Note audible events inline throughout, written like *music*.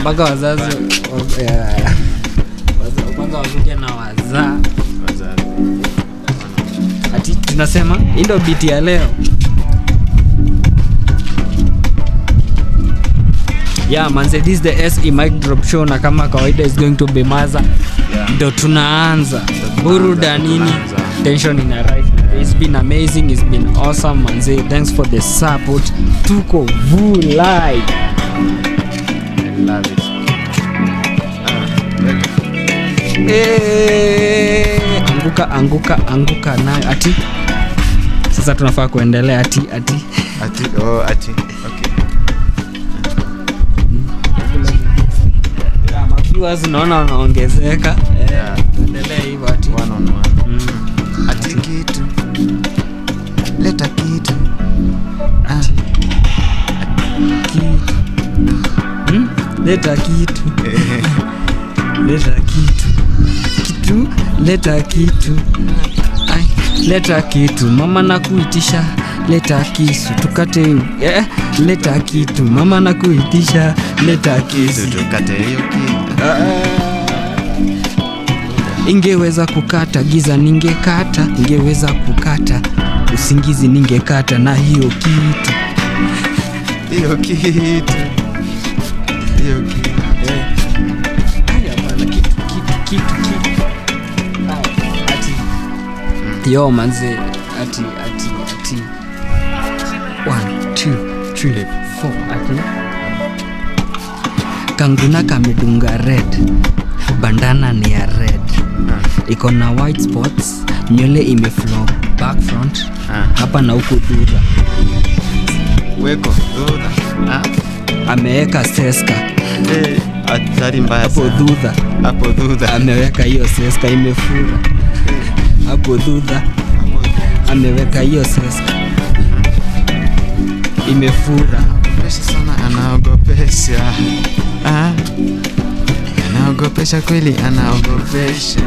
mpaka wazazi kwanza wakuja na wazaa ati tunasema indo ndo biti ya leo. Yeah manze this is the se mic drop show na kama kawaida is going to be maza. Yeah. ndo tunaanza. Burudanini tension ina rise. It's been amazing it's been awesome manze thanks for the support. Tuko vu live. I love it. Ah. Eh, anguka anguka anguka nayo ati sasa tunafaa kuendelea ati ati Ati, oh, ati. Okay. viewers naona wanaongezeka Eh, Yeah. tuendelee hivyo ati One on one. Mm. Ati kitu. Leta kitu. Ah. Kitu. Leta kitu. Leta kitu. Kitu leta kitu. Ai, leta kitu. Mama nakuitisha leta kisu. Tukate eh, leta kitu. Mama nakuitisha leta kisu. Tukate hiyo kitu. ingeweza kukata giza ningekata. Ingeweza kukata usingizi ningekata na hiyo kitu. Hiyo kitu. Yo manze ati ati ati. One two three four ati. Kanguna kamedunga red. Bandana ni ya red. Iko na white spots. Nywele imeflow back front. Ah. hapa na huku dura Weko. dura Ah. Ameweka seska Eh, hatari mbaya hapo dhudha Hapo dhudha. ameweka hiyo seska imefura hapo dhudha ameweka hiyo seska imefura Anaogopesha sana, anaogopesha. Ah. Anaogopesha kweli, anaogopesha.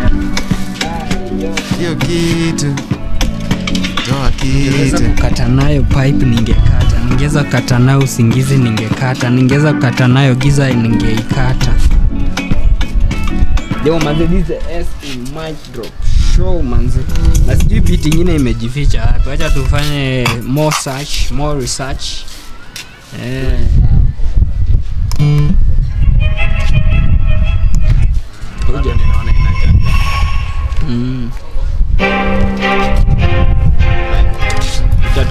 Hiyo kitu. Toa ningeweza kukata nayo pipe ningekata. Ningeweza kukata nayo usingizi ningekata. Ningeweza kukata nayo giza ningeikata. Leo manze this is S mic drop. Show manze. Na sijui beat ingine imejificha wapi. Acha tufanye more search more research. Eh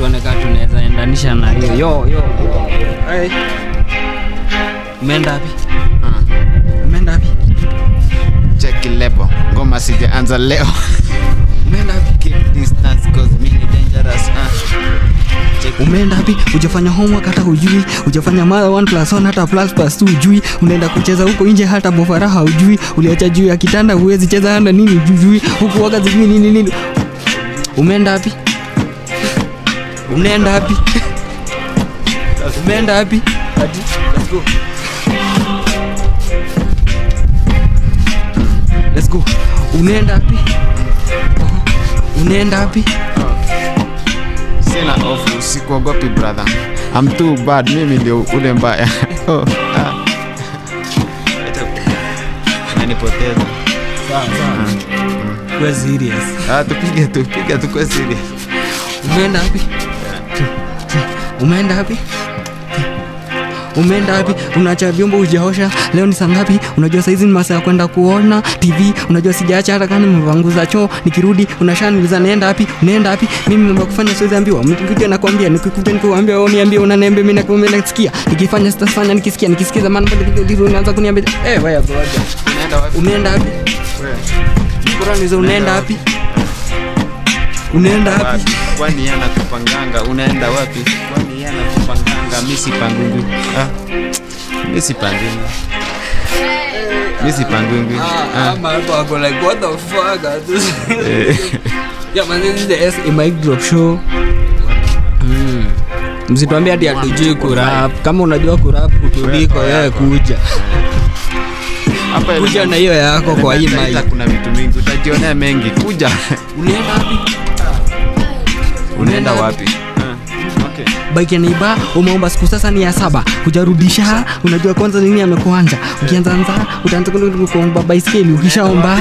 tuone kama tunaweza endanisha na hiyo. Yo yo. Hey. umeenda wapi? Ah. umeenda wapi? Check level. Ngoma sijaanza leo. *laughs* umeenda wapi? Keep distance cause me ni dangerous. Ah. Umeenda wapi? Hujafanya homework hata hujui. Hujafanya mara 1 plus 1 hata plus plus 2 hujui. Unaenda kucheza huko nje hata bofaraha hujui. Uliacha juu ya kitanda huwezi cheza hata nini hujui. Huku waga zingine nini nini. Umeenda wapi unaenda wapi umeenda wapi Hadi, let's go let's go unaenda wapi unaenda wapi Sina hofu, sikuogopi brother. I'm too bad, mimi ndio ule mbaya. oh, ah. Nanipoteza. sawa *laughs* sawa Kwa serious Ah, tupige tupige tukwe serious. Unaenda wapi umeenda wapi? Umeenda wapi? Unaacha vyombo hujaosha? Leo ni saa ngapi? Unajua saizi ni masaa ya kwenda kuona tv unajua sijaacha hata kama nimevanguza choo. Nikirudi unashaniuliza naenda wapi? Unaenda wapi? Mimi mambo ya kufanya siwezi ambiwa mkikuja nakwambia nikikuja nikuambia wewe niambie unaniambia mimi nakwambia nasikia. Nikifanya sitafanya nikisikia nikisikiza maana unaanza kuniambia eh wewe ngoja Unaenda wapi? unaenda wapi Wewe. Unaenda wapi unaenda wapi? Kwani yana kupanganga, Unaenda wapi? Kwani yana kupanganga, Mimi sipangungu. Ah. Mimi sipangungu. Mimi sipangungu. Ah. *laughs* Eh. Yeah, man, this is the S in my drop show. Mm. msituambia hati hatujui kurap kama unajua kurap kutuliko Wewe kuja *laughs* kuja na hiyo yako kwa hii Taita kuna vitu mingi utajionea mengi. Kuja. unaenda wapi Unaenda wapi? baiki anaiba umeomba siku sasa ni ya saba. Hujarudisha unajua kwanza nini amekuanja. Ukianzaanza utaanza kuomba baiskeli. Ukishaomba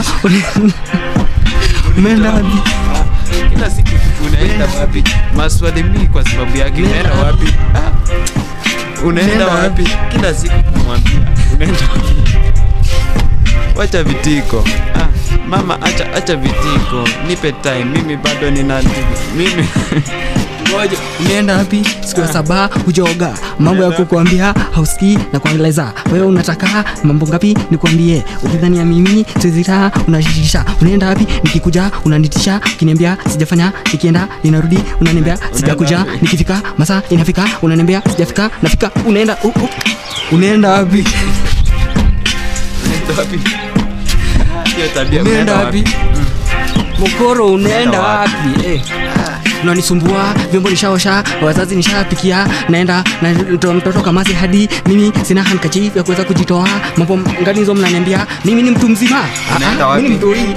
umeenda wapi? kila siku unaenda wapi? maswali mii kwa sababu yake. Unaenda wapi? Ah, unaenda wapi? Kila siku kumwambia. Unaenda wapi? Wacha vitiko mama acha acha vitiko nipe time. Mimi bado nina mimi. Ngoja. Umeenda wapi? Siku ya saba hujaoga. Mambo ya kukuambia hausikii na kuangeleza wewe unataka mambo ngapi? Nikuambie ukidhania mimi sizitaa unashitisha unaenda wapi? Nikikuja unanitisha. Ukiniambia sijafanya nikienda ninarudi. Unaniambia sijakuja. Nikifika masaa inafika. Unaniambia sijafika nafika. Unaenda uh, uh. unaenda wapi? Unaenda wapi unaenda wapi? mokoro unaenda wapi? eh. unanisumbua vyombo nishaosha wazazi nishapikia naenda na mtoto- kamasi hadi mimi sina hankachi ya kuweza kujitoa. Mambo ngani hizo mnaniambia? Mimi ni mtu mzima. Ah, ah, mimi ni mtoi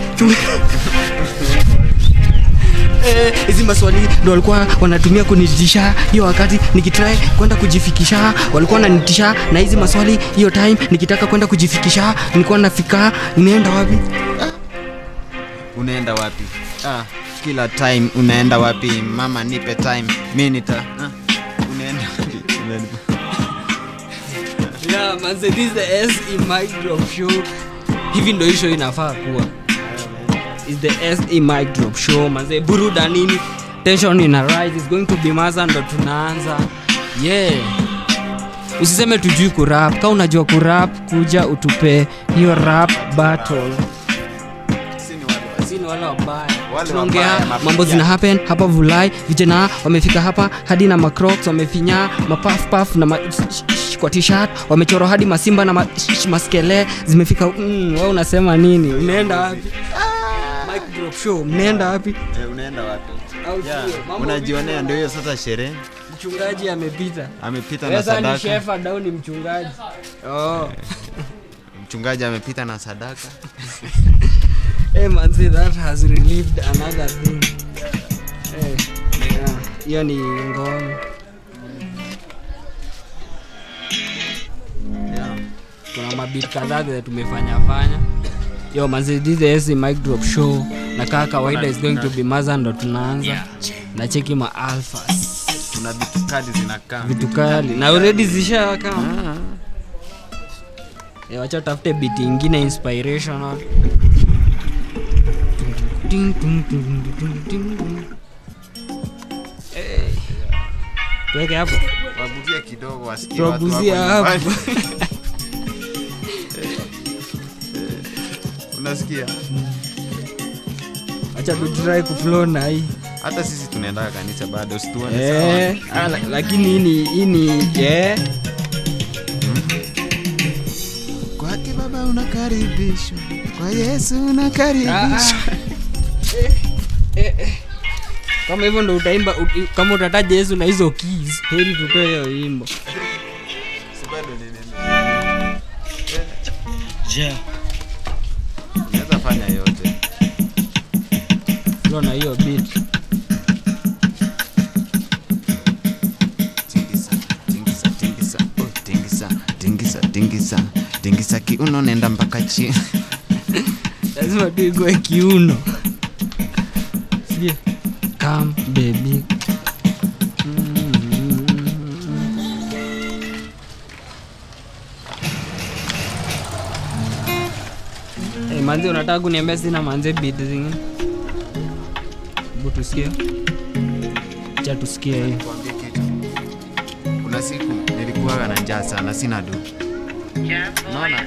Eh, hizi maswali ndo walikuwa wanatumia kunitisha hiyo wakati nikitrai kwenda kujifikisha walikuwa wananitisha na hizi maswali hiyo time nikitaka kwenda kujifikisha nilikuwa nafika unaenda wapi ah. unaenda wapi ah, kila time unaenda wapi mama nipe time mi nita ah, unaenda wapi Yeah, manze, this is the S in my Drop Show. Hivi ndo hisho inafaa kuwa. Is the SE Mic Drop Show. Manze, buruda nini? Tension ina rise. is going to be maza ndo tunaanza. Yeah. Usiseme tujui kurap. Kama unajua kurap, kuja utupe hiyo rap battle. Wale wabaya. Tunaongea mambo zina happen hapa Vulai. Vijana wamefika hapa hadi na macrocs wamefinya mapafpaf na ma kwa t-shirt wamechorwa hadi masimba na ma maskele zimefika. Mm, we unasema nini? Unaenda wapi? Mic drop show. Mnaenda wapi? Eh, unaenda wapi yeah. unajionea ndio hiyo sasa sherehe Mchungaji amepita. amepita na ni sadaka mchungaji. Oh. *laughs* mchungaji amepita na sadaka Hey *laughs* man, see that has relieved another thing. Hey, yeah, hiyo ni ngono yeah. Kuna mabit kadhaa tumefanyafanya tumefanya fanya. Yo manzi, this is the mic drop show. Na kaa kawaida is going to be maza ndo tunaanza. Na cheki ma alphas. tuna vitu kali zinakaa Vitu kali. Na already zisha kama. Ah. Eh, wacha tafute beat ingine inspirational. Ding, ding, ding, ding, ding, ding. Eh. Tuweke hapo. wako hapo. *laughs* nyumbani. unasikia Acha tutrai kuflow na hii. hata sisi tunaendaga kanisa bado situone Eh, ah, lakini hii ni hii ni yeah. kwake baba unakaribishwa kwa yesu unakaribishwa. Kama hivyo ndo utaimba kama utataja yesu na hizo keys heri tutoe hiyo wimbo Si Flow na hiyo beat. Tingisa tingisa tingisa oh, tingisa tingisa kiuno nenda mpaka chini. Lazima tu igoe kiuno. Come baby. Hey, manzi unataka kuniambia sina manze beat zingine hebu tusikie. Cha tusikie kuna siku nilikuwaga na njaa sana sina do naona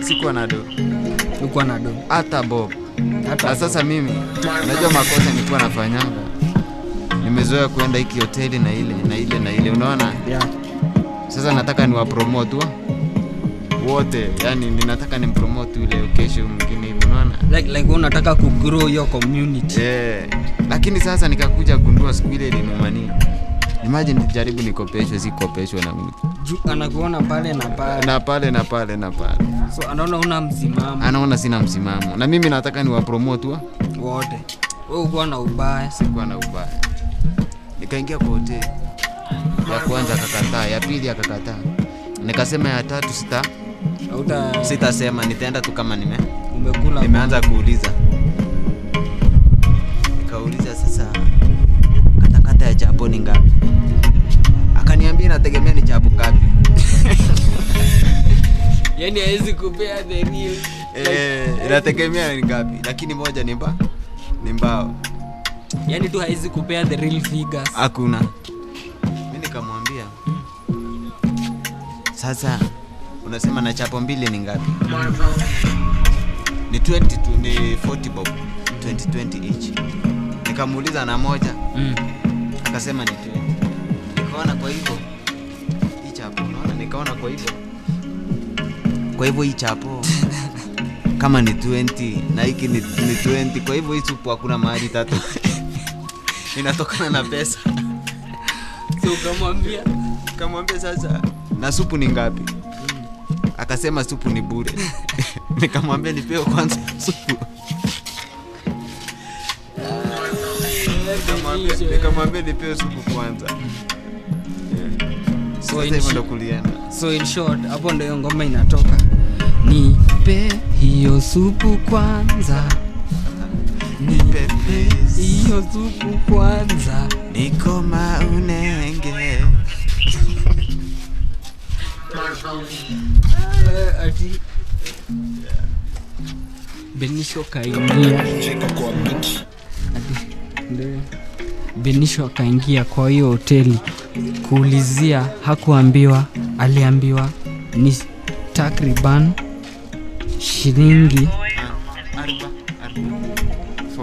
sikuwa na do ukuwa na do hata bob. Hata na sasa mimi najua makosa nilikuwa nafanyanga. Nimezoea kuenda hiki hoteli na ile na ile na ile unaona? Yeah. sasa nataka niwapromote wa? Wote yani ninataka nimpromote ule kesho mwingine hivi unaona? Like, like unataka kugrow your community. Eh, lakini sasa nikakuja gundua siku ile ilinumania imagine nijaribu nikopeshwe sikopeshwe na mtu. Anakuona pale na pale. Na pale na pale na pale. So anaona una msimamo. Anaona sina msimamo. Na mimi nataka niwapromote wa wote. Wewe ukuwa na ubaya. Sikuwa na ubaya. Nikaingia kwa hoteli ya kwanza akakataa ya pili akakataa. Nikasema ya tatu sita Uta... sitasema nitaenda tu kama nime umekula. nimeanza kuuliza ya chapo ni ngapi? Akaniambia inategemea ni chapo ngapi. *laughs* Yani hawezi kupea the real. Eh, inategemea ni ngapi. Lakini moja ni mba ni mbao. Yani tu hawezi kupea the real figures. Hakuna. Mimi nikamwambia sasa unasema na chapo mbili ni ngapi? Ni 20 tu ni 40 bob 20 20 each. Nikamuuliza na moja. Mm. Akasema ni 20 nikaona kwa hivyo hii chapo unaona? Nikaona kwa hivyo. Kwa hivyo hii chapo *laughs* kama ni 20 na hiki ni, ni 20 kwa hivyo hii supu hakuna mahali tatu. *laughs* Inatokana na pesa. *laughs* So ukamwambia kamwambia sasa na supu ni ngapi? akasema supu ni bure. Nikamwambia nipewe kwanza supu Nikamwambia- nipewe supu kwanza. So in short- kulienda. so in short hapo ndo hiyo ngoma inatoka. Nipe hiyo supu kwanza. Nipe hiyo supu kwanza. Niko maunenge. Ati benisho kaingia. Benisho akaingia kwa hiyo hoteli. Kuulizia hakuambiwa aliambiwa ni takriban shilingi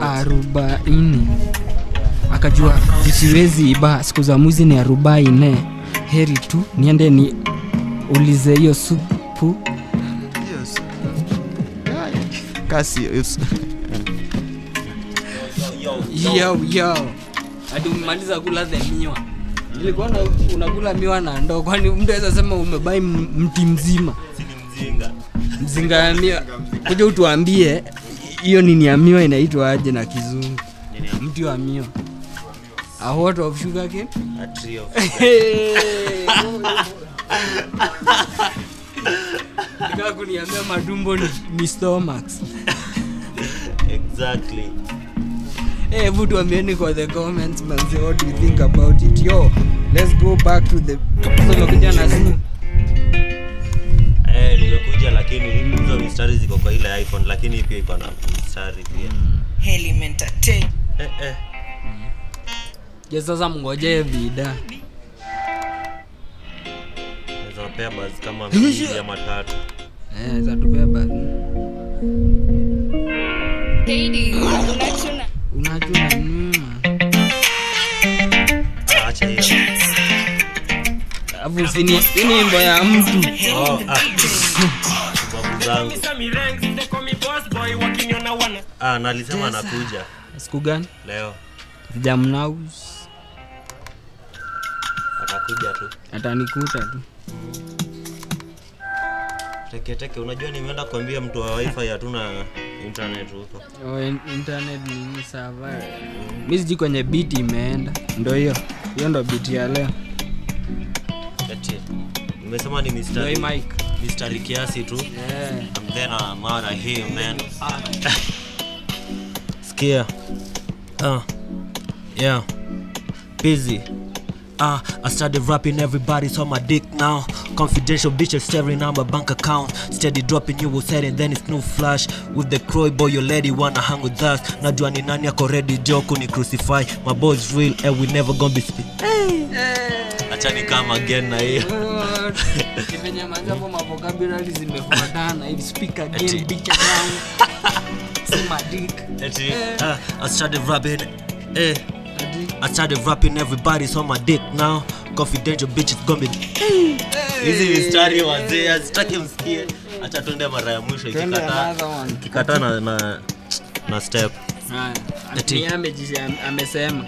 arobaini. Akajua siwezi iba siku za mwizi ni arobaine heri tu niende ni ulize hiyo supu. Kasi *laughs* yo yo hadi umemaliza kula the miwa. Ilikuwa na- unakula miwa na ndoo kwani mtu aweza sema umebai mti mzima? Mzinga. Ya miwa. Kuja utuambie hiyo nini ya miwa inaitwa aje na kizungu? Mti wa miwa. A what of sugar cane? *laughs* Nikaa kuniambia madumbo ni, ni stomachs. Exactly hebu tuambieni kwa the comments manze what do you think about it? Yo let's go back to the kijana na simu? Eh, nimekuja lakini hizo mistari ziko kwa ile iphone lakini pia iko na mistari pia. Element Entertain. eh, eh. je sasa mngojee vida? Naweza pea basi kama *laughs* mbili ama tatu eh za tubeba Katie, unachuna unajua ya mtu oh, ah. ah, nalisema nakuja siku leo sijamnaus atakuja atanikuta tu teketeke unajua nimeenda kuambia mtu wa wifi hatuna internet huko. Oh, in- internet nini sava mi sijui kwenye biti imeenda. Ndo hiyo. Hiyo ndo biti ya leo. Eti nimesema ni mic. Kiasi tu. And then I'm man. Uh, yeah. Busy. Uh, I started rapping, everybody saw my dick now. Confidential bitches staring at my bank account. Steady dropping, you will set and then it's no flash. With the croy boy, your lady wanna hang with us. Najua ni nani ako ready, joke ni crucify. My boy's real and we never gonna be speak. Acha ni come again na hiyo. *laughs* venye manjapo mavokabulari zimefuatana hivi speak again bitch around *laughs* See my dick Eti, uh, I started rapping, hey. I started rapping, everybody's on my dick now. Confidential bitches gonna be hizi mistari wazee azitaki msikie acha tuende mara ya mwisho ikikata ikikata na, na, na step amesema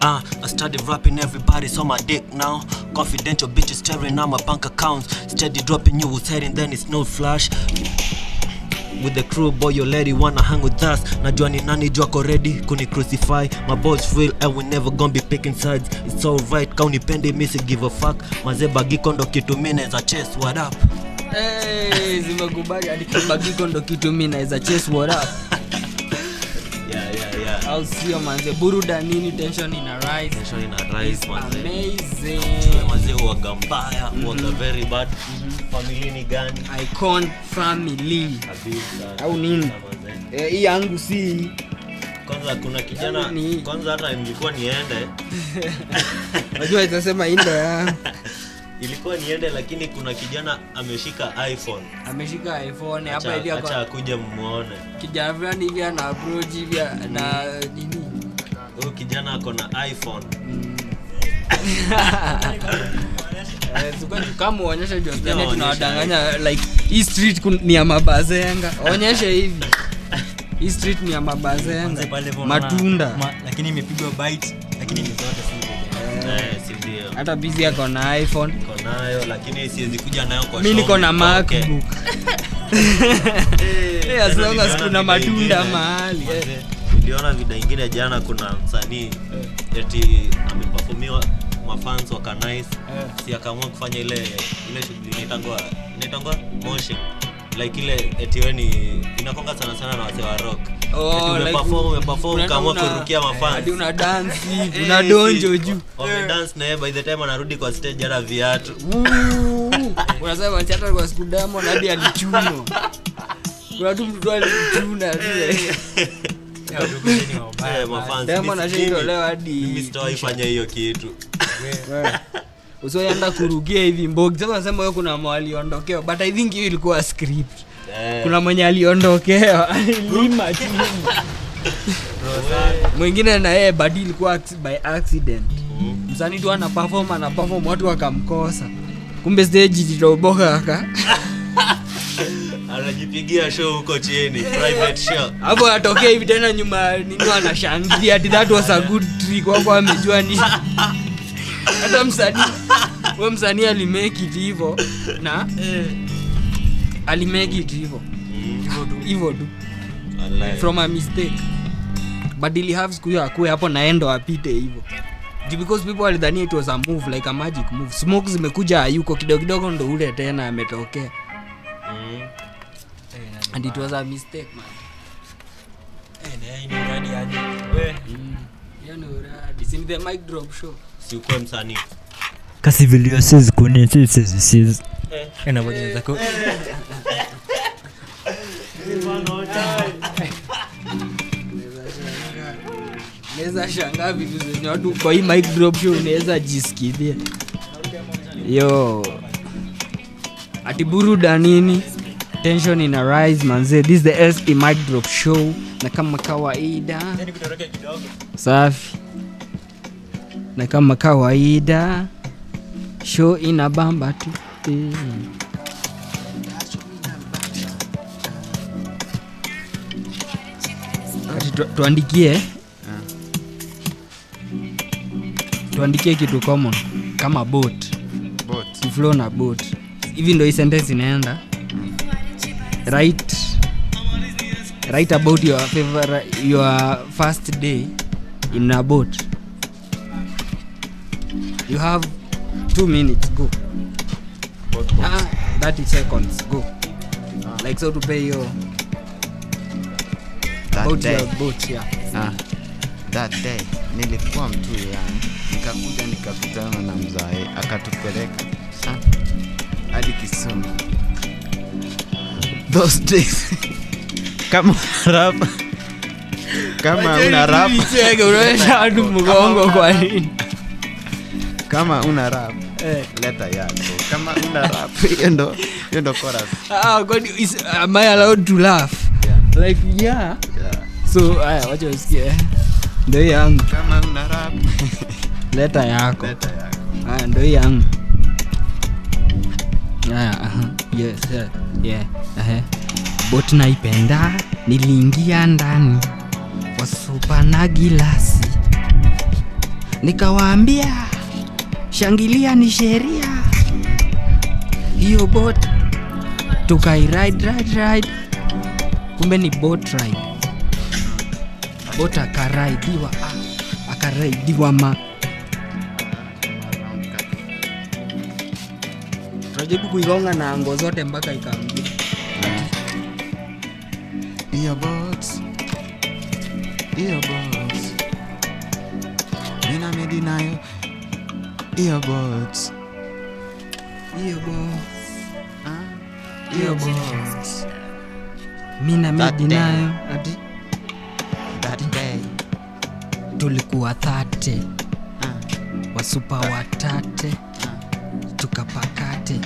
Ah, I started rapping, everybody saw my dick now. Confidential bitches staring at my bank accounts. Steady dropping, you was heading, then it's no flash. With the crew boy your lady wanna hang with us. Najua ni nani jwako ready kuni crucify. My boys feel and we never gonna be picking sides. It's alright kaunipendi misi give a fuck. Mazee bagiko ndo kitu mi naeza chase what up? Hey, zimekubali hadi kibagiko ndo kitu mi naweza chase what up? *laughs* Yeah, yeah, yeah. au sio manze buruda nini tension ina rise. Tension ina rise, manze. amazing. Manze uwaga mbaya uwaga very bad gani? Icon family. Kabisa Au nini? Eh, hii yangu si. kwanza kuna kijana Yaani ni- kwanza hata nilikuwa niende. *laughs* Najua itasema indo ya. *laughs* Ilikuwa niende lakini kuna kijana ameshika iphone. Ameshika iphone hapa ako- acha akuje muone. Kijana fulani hivi ana approach hivi na nini? Huyu kijana ako na iphone. Tu- *laughs* kama uonyeshe josene tunawadanganya like hii street ni ya mabazenga onyeshe hivi. Hii street ni ya mabazenga matunda. Ma- lakini imepigwa bite lakini ni zote Eh, ndio? Hata bizi ako na iphone. Nayo lakini siwezi kuja nayo kwa mi niko na macbook. Eh, *laughs* Eh, as long as kuna matunda mahali, eh. Niliona vida ingine jana kuna msanii eti amepafomiwa mafans wakanais si akaamua kufanya ile ile shughuli inaitangwa inaitangwa motion. Like ile eti we ni inakonga sana sana na wase wa rock. Umeperform kurukia una *laughs* donjo juu. Wamedance by the time anarudi kwa stage *laughs* hata viatu. Unasema hata kwa siku Diamond hadi alichuno *laughs* kuna tu mtu alichuna tu. Eh, mafans. Mimi- ashaitolewa mimi hadi sitawahi fanya hiyo kitu usioenda kurugia hivi mbogi sasa nasema hiyo kuna mwaliondokewa but i think hiyo ilikuwa script. Kuna mwenye aliondokewa. *laughs* Alima chini mwingine na yeye badi ilikuwa by accident. Mm. msanii tu ana perform ana perform watu wakamkosa. Kumbe stage ilitoboka aka *laughs* anajipigia show huko chini private show. Hapo atokea hivi tena nyuma nini anashangilia ati that was a good trick wako amejua ni *laughs* hata msanii we msanii alimake it hivo na alimake it hivo Mm. hivo tu. From a mistake. But ili have siku hiyo akue hapo naendo apite hivo Ju- because people walidhania it was a move like a magic move. Smoke zimekuja hayuko kidogo kidogo ndo ule tena ametokea. Mm. and it was a mistake man. Hiyo ni uradi si ni the mic drop show si ukuwe msanii. Kasi vilio sizi kuni sizi sizi inabonyeza ko naweza shangaa vitu zenye watu kwa hii mic drop show unaweza jisikilia yo. Ati buruda nini? Tension ina rise manze. This is the sp mic drop show. Na kama kawaida. Safi na kama kawaida show ina bamba tu. Ati tu- tuandikie. Tuandikie kitu common kama boat. Bot. flow na boat. Hivi ndo hii sentence inaenda. Right write about your favorite, your first day in a boat you have two minutes go. Ah, 30 seconds go. Like so to pay your That boat, day, your boat yeah. Ah, that day nilikuwa mtu yani, nikakuja nikakutana na mzae akatupeleka. Hadi Kisumu. Those days. *laughs* Kama rap. Kama una rap. Cheke, unaonyesha watu mgongo kwa nini kama una rap Eh. leta yako kama una rap *laughs* hiyo ndo hiyo ndo chorus Ah, God, is, am I allowed to laugh? yeah. Like, yeah. yeah. So, aya, wacha usikie. Ndo yangu. kama una rap *laughs* Leta yako. leta yako Aya, ndo yangu. Aya, aha. Yes, yeah, yeah. aha. Bot naipenda, niliingia ndani kwa supa na gilasi, nikawaambia shangilia ni sheria. Hiyo bot tukai ride ride ride kumbe ni boat ride bot akaraidiwa ah, akaraidiwa ma tunajaribu kuigonga na ango zote mpaka ikaambia Earbuds. Earbuds. Mina medi Earbuds. Ah. Earbuds. mina That nayo ati That day. tulikuwa thate Ah. wasupa watate tukapakate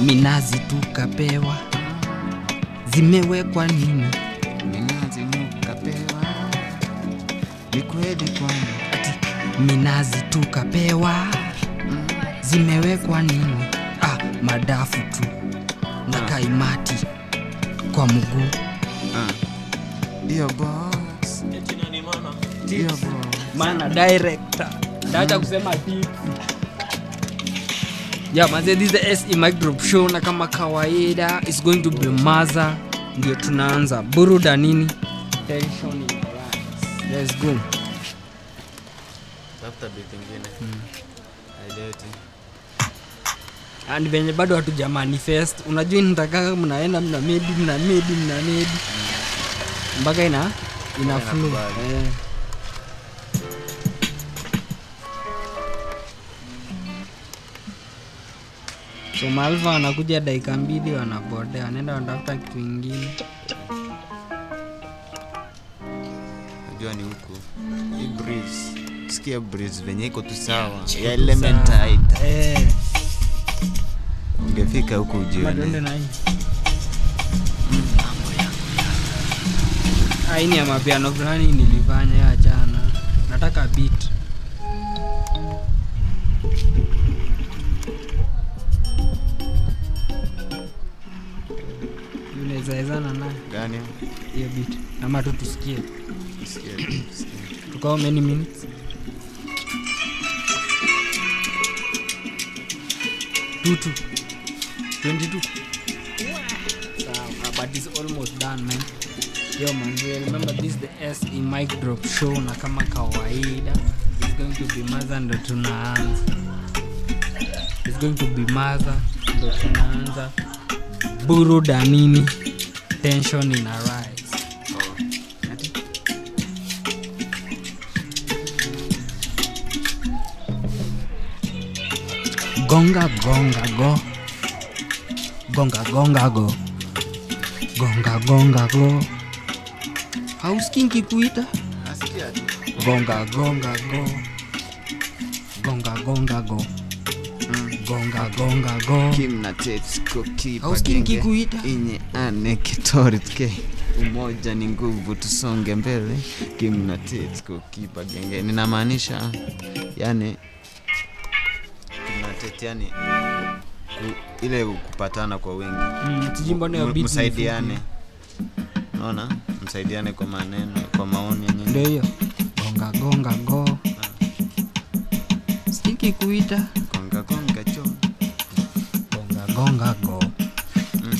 minazi tukapewa zimewekwa nini Minazi mukapewa Ni kweli kwani. Minazi tukapewa. Zimewekwa nini? Ah, madafu tu. Na kaimati kwa mguu. Ah. Earbuds. Earbuds. mana director. Ndacha kusema tips. Yeah manze this the SE mic drop show na kama kawaida is going to be maza. Ndio tunaanza. Buruda nini? Tension in let's go Tafuta beat ingine. Haileti. and venye bado hatuja manifest unajua nitaka mnaenda mna medi mna medi mna medi mpaka ina ina flow inakubali. eh. so maalfa wanakuja dakika mbili wanabodea wanaenda wanatafuta kitu ingine Najua ni huku. Hii breeze. Sikia breeze venye iko tu sawa. Ya element haita. eh. Ungefika huku Tuende ujione. hii. Ah, ya mapiano fulani nilifanya ya jana nataka beat unawezaezana naye Gani? hiyo beat ama tu tusikie sikia. tukao many minutes tutu 22 sawa but it's almost done man. Remember this is the SE mic drop show na kama kawaida. It's going to be maza ndo tunaanza. It's going to be maza ndo tunaanza. Buruda nini tension ina gonga gonga go gonga gonga go gonga gonga go hauskingi kuita Nasikia gonga gonga go gonga gonga go gonga gonga go Hausikii genge. nikikuita? Inye ane kitori tuke. Umoja ni nguvu tusonge mbele. Kim na Tets kokipa genge. Ninamaanisha yani Tets yani ku, ile kupatana kwa wingi. Mm, msaidiane. Naona? Msaidiane kwa maneno, kwa maoni yenyewe. ndio hiyo gonga gonga go stiki kuita gonga gonga cho. gonga gonga go Mm.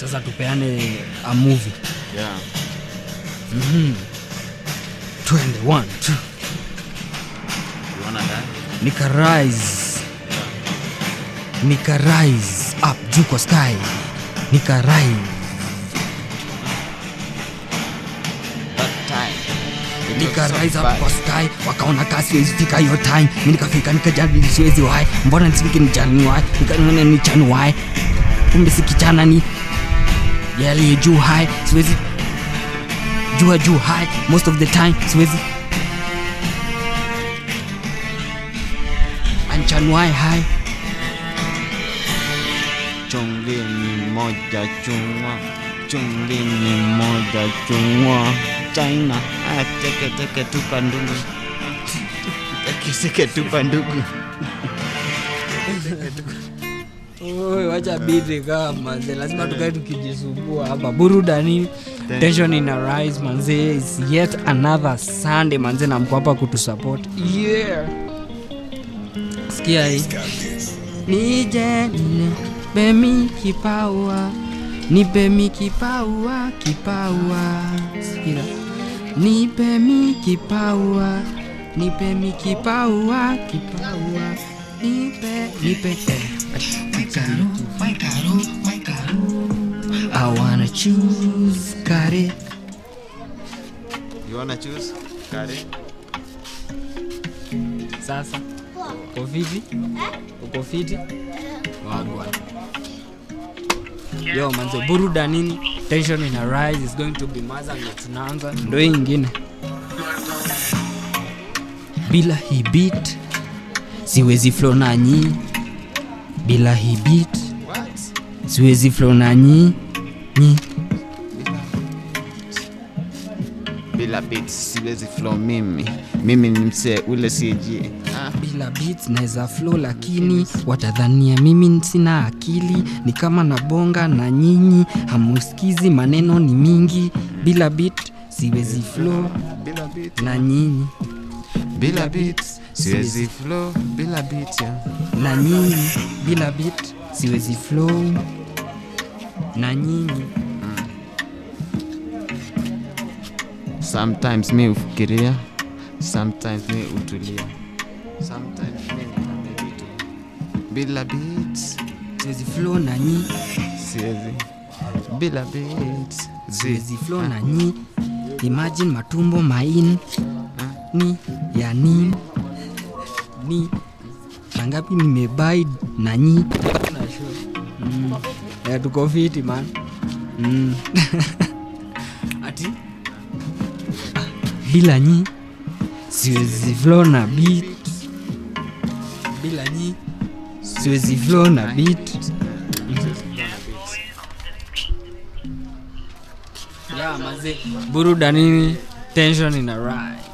sasa tupeane a movie Yeah. Mm-hmm. twende one two. You wanna die? nika rise. Nika rise up juu kwa sky. Nika rise. That time. It nika rise up kwa sky. Wakaona kasi hiyo time. Mi nikafika nikajadili siwezi mbona nisifike nichani wai nikanione nichani wai kumbe sikichana ni yaliye juu hai. Siwezi jua juu hai most of the time siwezi. Anchanuai hai chungini moja chungwa chungini moja chungwa. China ah, teke teke tupa ndugu. Teke teke tupa ndugu. Oi, wacha biti kama lazima tukae tukijisumbua hapa. Burudani tension ina rise manze is yet another sunday manze na mko hapa kutusupport. Yeah. Sikia hii. Nije nipemi kipaua nipemi kipaua kipaua sikia. Nipemi kipaua nipemi kipaua kipaua nipe nipe. Eh, I wanna choose kare You wanna choose? Kare? sasa. Uko fiti uko fiti? Wagwa. Yo manze buruda nini tension ina rise. Is going to be maza ndio tunaanza ndo hii ingine. Bila hii beat siwezi flow nanyi bila hii beat siwezi flow nanyi nyi Bila beat siwezi flow mimi. Mimi ni msee ule CG. Ah, bila beats naweza flow lakini watadhania mimi sina akili. Ni kama nabonga na nyinyi hamusikizi maneno ni mingi. Bila beat siwezi flow bila na nyinyi. Bila beat siwezi flow. Bila beat ya. na nyinyi bila beat siwezi flow na nyinyi Sometimes mi ufikiria, sometimes mi utulia. Sometimes mi nina tu. Bila beats siwezi flow na nyi, siwezi. Bila beats zi. siwezi flow na nyi. imagine matumbo main ni ya nini ni nangapi nimebai na nyi. Tuko fiti man. Mm. *laughs* ati? Bila nyi. Siwezi flow na beat. Bila nyi. Siwezi flow na beat. Yeah, maze. Buruda nini tension ina rise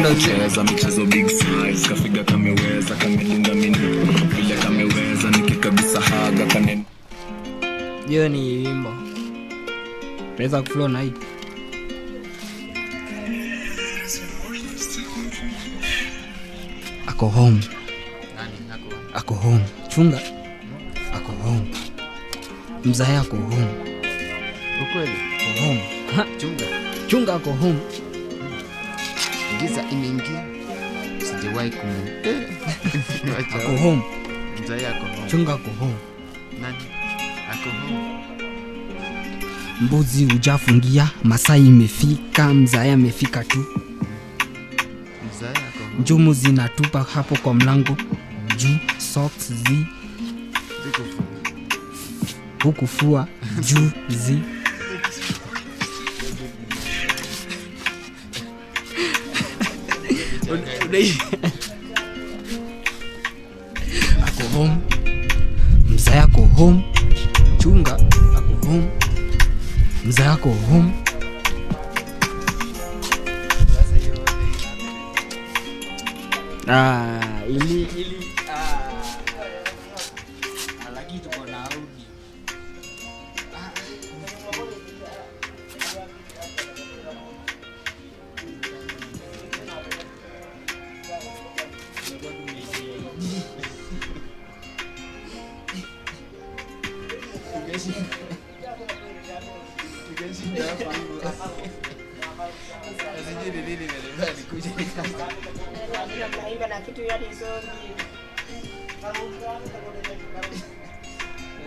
ndo cheza michezo big size kafiga kameweza kamedunga mini vile kameweza nikikabisa haga kane hiyo ni wimbo. Naweza kuflow na hii ako home. Ako home. Chunga. Ako home. Mzae ako home. Ukweli? ako home Chunga. chunga ako home Giza imeingia. Sijawahi kumu. *laughs* Ako home Mzee ako home. chunga ako home Nani? Ako home. mbuzi ujafungia masai imefika mzaya amefika tu Mzaya ako home. njumu zinatupa hapo kwa mlango juu socks zi Zikufu. hukufua juu zi ako home. Mzee ako home. Chunga ako home. Mzee ako home. Ah, ili ili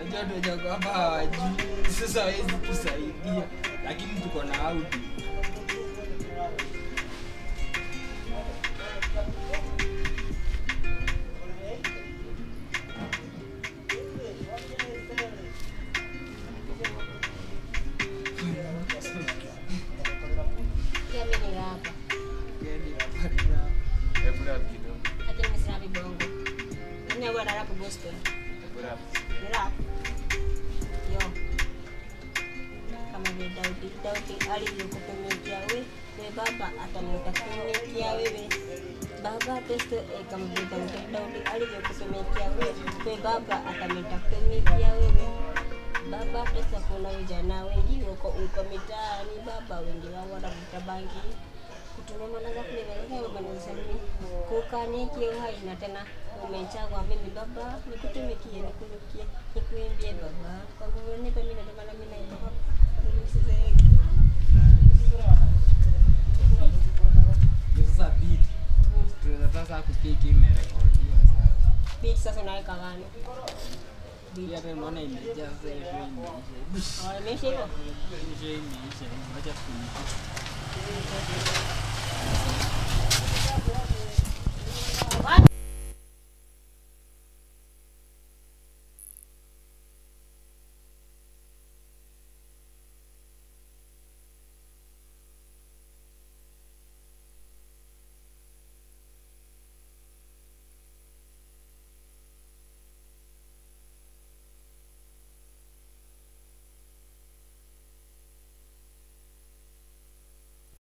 Unajua wako hapa hawajui, sasa hawezi kusaidia, lakini tuko na audio. Atamutakumikia wewe baba testo ikamvuta mtoto Daudi alivyokutumikia wewe. Baba atamitakumikia wewe. Baba pesa kuna vijana wengi uko uko mitaani. Baba wengi wao wanavuta bangi. Kutumia mwana za kulevya uhai na tena umechagua mimi baba nikutumikie nikunukie nikuimbie baba. Kwa nguvu nipe mimi ndio maana. Beat tunaweza sasa kupiki imerekodiwa sasa Beat sasa unaweka gani hii hata unaona imejaa sasa hiyo imeisha Oh, imeisha hivyo Hiyo imeisha wacha tukumbuke